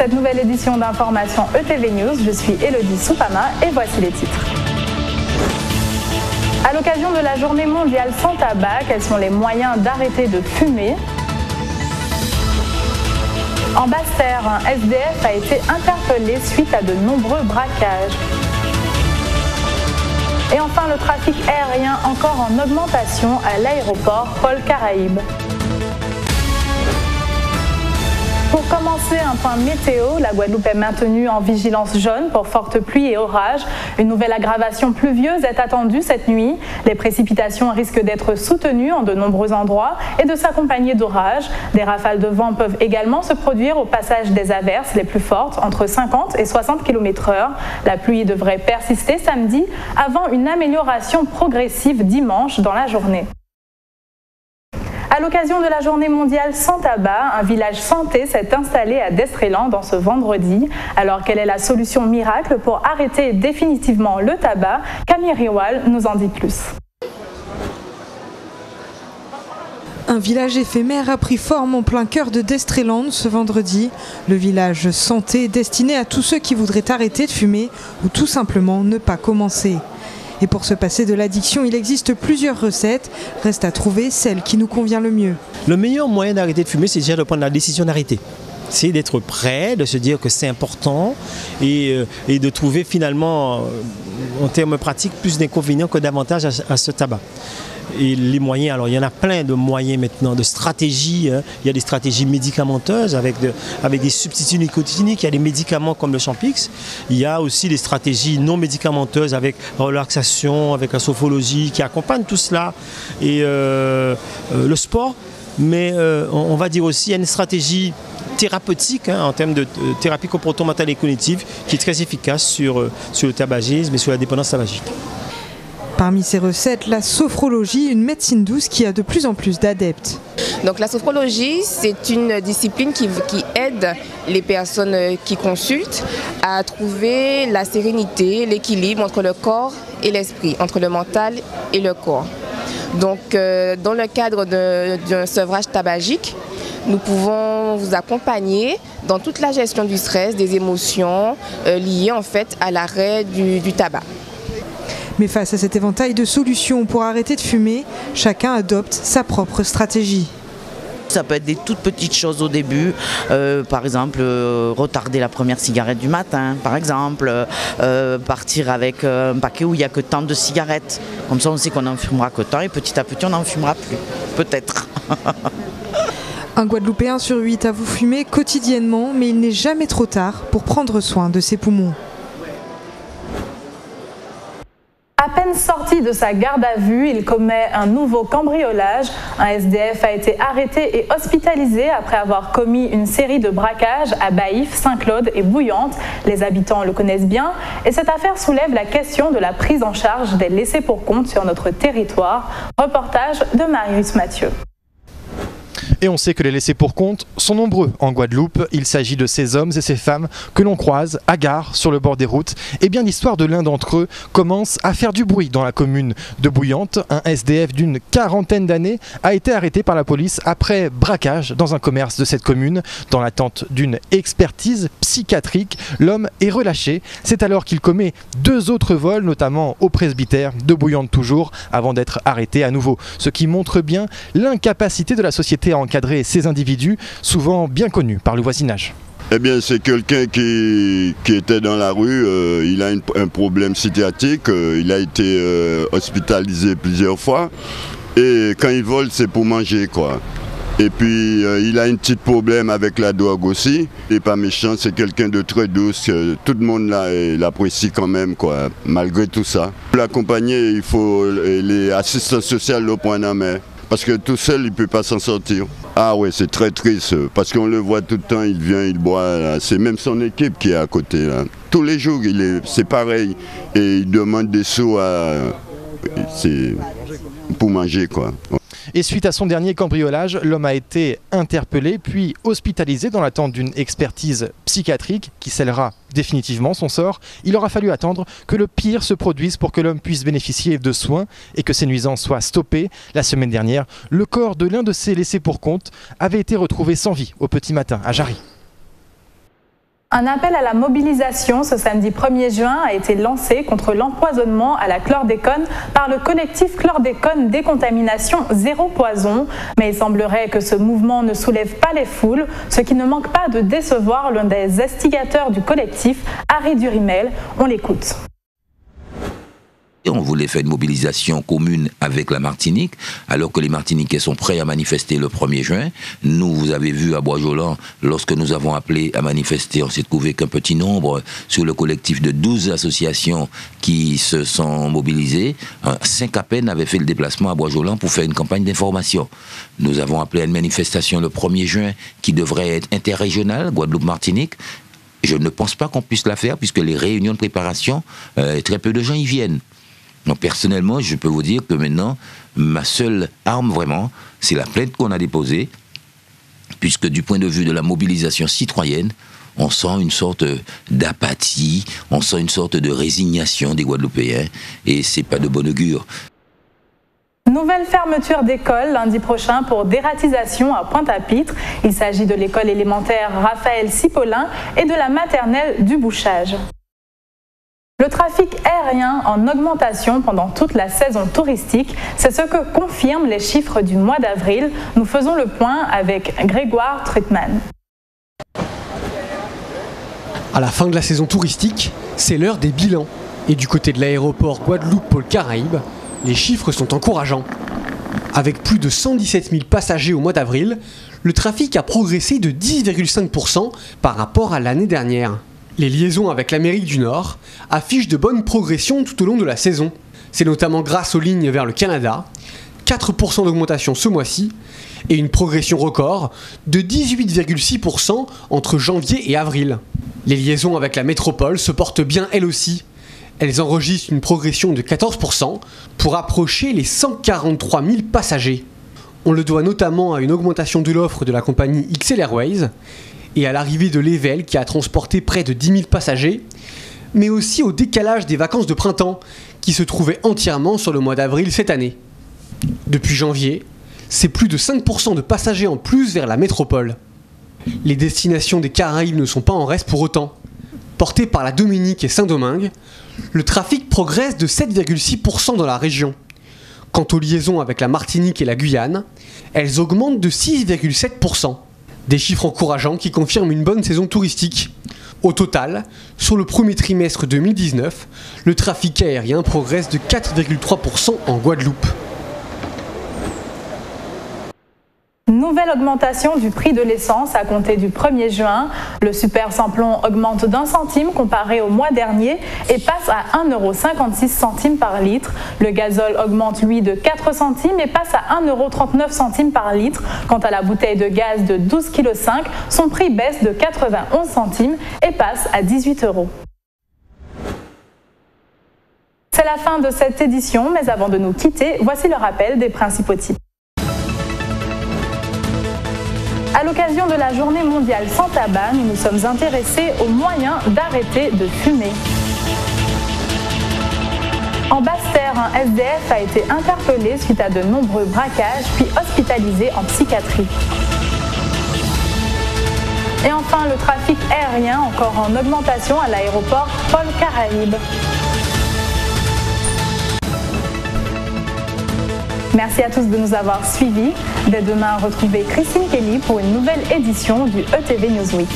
cette nouvelle édition d'information ETV News. Je suis Elodie Soupama et voici les titres. À l'occasion de la journée mondiale sans tabac, quels sont les moyens d'arrêter de fumer? En Basse-Terre, un SDF a été interpellé suite à de nombreux braquages. Et enfin, le trafic aérien encore en augmentation à l'aéroport Paul Caraïbe. Pour commencer, un point météo. La Guadeloupe est maintenue en vigilance jaune pour fortes pluies et orages. Une nouvelle aggravation pluvieuse est attendue cette nuit. Les précipitations risquent d'être soutenues en de nombreux endroits et de s'accompagner d'orages. Des rafales de vent peuvent également se produire au passage des averses les plus fortes, entre 50 et 60 km/h. La pluie devrait persister samedi avant une amélioration progressive dimanche dans la journée. À l'occasion de la journée mondiale sans tabac, un village santé s'est installé à Destrélan dans ce vendredi. Alors quelle est la solution miracle pour arrêter définitivement le tabac? Camille Riwal nous en dit plus. Un village éphémère a pris forme en plein cœur de Destréland ce vendredi. Le village santé destiné à tous ceux qui voudraient arrêter de fumer ou tout simplement ne pas commencer. Et pour se passer de l'addiction, il existe plusieurs recettes. Reste à trouver celle qui nous convient le mieux. Le meilleur moyen d'arrêter de fumer, c'est déjà de prendre la décision d'arrêter. C'est d'être prêt, de se dire que c'est important et, euh, de trouver finalement, euh, en termes pratiques, plus d'inconvénients que d'avantages à ce tabac et les moyens. Alors il y en a plein de moyens maintenant, de stratégies. Hein. Il y a des stratégies médicamenteuses avec, avec des substituts nicotiniques. Il y a des médicaments comme le Champix. Il y a aussi des stratégies non médicamenteuses avec relaxation, avec la sophologie qui accompagnent tout cela. Et euh, euh, le sport. Mais euh, on, va dire aussi, il y a une stratégie thérapeutique hein, en termes de thérapie comportementale et cognitive qui est très efficace sur, sur le tabagisme et sur la dépendance tabagique. Parmi ces recettes, la sophrologie, une médecine douce qui a de plus en plus d'adeptes. Donc la sophrologie, c'est une discipline qui, aide les personnes qui consultent à trouver la sérénité, l'équilibre entre le corps et l'esprit, entre le mental et le corps. Donc euh, dans le cadre d'un sevrage tabagique, nous pouvons vous accompagner dans toute la gestion du stress, des émotions euh, liées en fait à l'arrêt du tabac. Mais face à cet éventail de solutions pour arrêter de fumer, chacun adopte sa propre stratégie. Ça peut être des toutes petites choses au début, euh, par exemple euh, retarder la première cigarette du matin, par exemple, euh, partir avec un paquet où il n'y a que tant de cigarettes. Comme ça on sait qu'on n'en fumera que tant et petit à petit on n'en fumera plus, peut-être. un Guadeloupéen sur huit à vous fumer quotidiennement, mais il n'est jamais trop tard pour prendre soin de ses poumons. Sorti de sa garde à vue, il commet un nouveau cambriolage. Un SDF a été arrêté et hospitalisé après avoir commis une série de braquages à Baïf, Saint-Claude et Bouillante. Les habitants le connaissent bien et cette affaire soulève la question de la prise en charge des laissés pour compte sur notre territoire. Reportage de Marius Mathieu. Et on sait que les laissés pour compte sont nombreux en Guadeloupe. Il s'agit de ces hommes et ces femmes que l'on croise à gare, sur le bord des routes. Et bien l'histoire de l'un d'entre eux commence à faire du bruit dans la commune de Bouillante. Un SDF d'une quarantaine d'années a été arrêté par la police après braquage dans un commerce de cette commune. Dans l'attente d'une expertise psychiatrique, l'homme est relâché. C'est alors qu'il commet deux autres vols, notamment au presbytère de Bouillante toujours, avant d'être arrêté à nouveau. Ce qui montre bien l'incapacité de la société à encadrer ces individus, souvent bien connus par le voisinage. Eh bien, c'est quelqu'un qui, était dans la rue, euh, il a un problème psychiatrique, euh, il a été euh, hospitalisé plusieurs fois. Et quand il vole, c'est pour manger, quoi. Et puis, il a un petit problème avec la drogue aussi. Il n'est pas méchant, c'est quelqu'un de très douce. tout le monde l'apprécie quand même, quoi, malgré tout ça. Pour l'accompagner, il faut les assistants sociaux le point en main. Parce que tout seul, il ne peut pas s'en sortir. Ah ouais, c'est très triste, parce qu'on le voit tout le temps, il vient, il boit, c'est même son équipe qui est à côté. Tous les jours, c'est pareil, et il demande des sous pour manger. quoi. Et suite à son dernier cambriolage, l'homme a été interpellé puis hospitalisé dans l'attente d'une expertise psychiatrique qui scellera définitivement son sort. Il aura fallu attendre que le pire se produise pour que l'homme puisse bénéficier de soins et que ses nuisances soient stoppées. La semaine dernière, le corps de l'un de ses laissés pour compte avait été retrouvé sans vie au petit matin à Jarry. Un appel à la mobilisation ce samedi 1er juin a été lancé contre l'empoisonnement à la chlordécone par le collectif Chlordécone Décontamination Zéro Poison. Mais il semblerait que ce mouvement ne soulève pas les foules, ce qui ne manque pas de décevoir l'un des instigateurs du collectif, Harry Durimel. On l'écoute. On voulait faire une mobilisation commune avec la Martinique, alors que les Martiniquais sont prêts à manifester le 1er juin. Nous, vous avez vu à Bois-Jolan, lorsque nous avons appelé à manifester, on s'est trouvé qu'un petit nombre sur le collectif de 12 associations qui se sont mobilisées. Cinq à peine avaient fait le déplacement à Bois-Jolan pour faire une campagne d'information. Nous avons appelé à une manifestation le 1er juin qui devrait être interrégionale, Guadeloupe-Martinique. Je ne pense pas qu'on puisse la faire puisque les réunions de préparation, euh, très peu de gens y viennent. Personnellement, je peux vous dire que maintenant, ma seule arme vraiment, c'est la plainte qu'on a déposée, puisque du point de vue de la mobilisation citoyenne, on sent une sorte d'apathie, on sent une sorte de résignation des Guadeloupéens, et c'est pas de bon augure. Nouvelle fermeture d'école lundi prochain pour dératisation à Pointe-à-Pitre. Il s'agit de l'école élémentaire Raphaël Cipolin et de la maternelle du Bouchage. Le trafic aérien en augmentation pendant toute la saison touristique, c'est ce que confirment les chiffres du mois d'avril. Nous faisons le point avec Grégoire Trutman. À la fin de la saison touristique, c'est l'heure des bilans. Et du côté de l'aéroport Guadeloupe-Pôle Caraïbes, les chiffres sont encourageants. Avec plus de 117 000 passagers au mois d'avril, le trafic a progressé de 10,5% par rapport à l'année dernière. Les liaisons avec l'Amérique du Nord affichent de bonnes progressions tout au long de la saison. C'est notamment grâce aux lignes vers le Canada, 4% d'augmentation ce mois-ci, et une progression record de 18,6% entre janvier et avril. Les liaisons avec la métropole se portent bien elles aussi. Elles enregistrent une progression de 14% pour approcher les 143 000 passagers. On le doit notamment à une augmentation de l'offre de la compagnie XL Airways et à l'arrivée de l'Evel qui a transporté près de 10 000 passagers, mais aussi au décalage des vacances de printemps qui se trouvaient entièrement sur le mois d'avril cette année. Depuis janvier, c'est plus de 5% de passagers en plus vers la métropole. Les destinations des Caraïbes ne sont pas en reste pour autant. Porté par la Dominique et Saint-Domingue, le trafic progresse de 7,6% dans la région. Quant aux liaisons avec la Martinique et la Guyane, elles augmentent de 6,7%. Des chiffres encourageants qui confirment une bonne saison touristique. Au total, sur le premier trimestre 2019, le trafic aérien progresse de 4,3% en Guadeloupe. Nouvelle augmentation du prix de l'essence à compter du 1er juin. Le super samplon augmente d'un centime comparé au mois dernier et passe à 1,56€ centimes par litre. Le gazole augmente lui de 4 centimes et passe à 1,39€ centimes par litre. Quant à la bouteille de gaz de 12,5 kg, son prix baisse de 91 centimes et passe à 18 euros. C'est la fin de cette édition, mais avant de nous quitter, voici le rappel des principaux types. De la journée mondiale sans tabac, nous nous sommes intéressés aux moyens d'arrêter de fumer. En Basse-Terre, un SDF a été interpellé suite à de nombreux braquages, puis hospitalisé en psychiatrie. Et enfin, le trafic aérien encore en augmentation à l'aéroport Paul Caraïbes. Merci à tous de nous avoir suivis. Dès demain, retrouvez Christine Kelly pour une nouvelle édition du ETV Newsweek.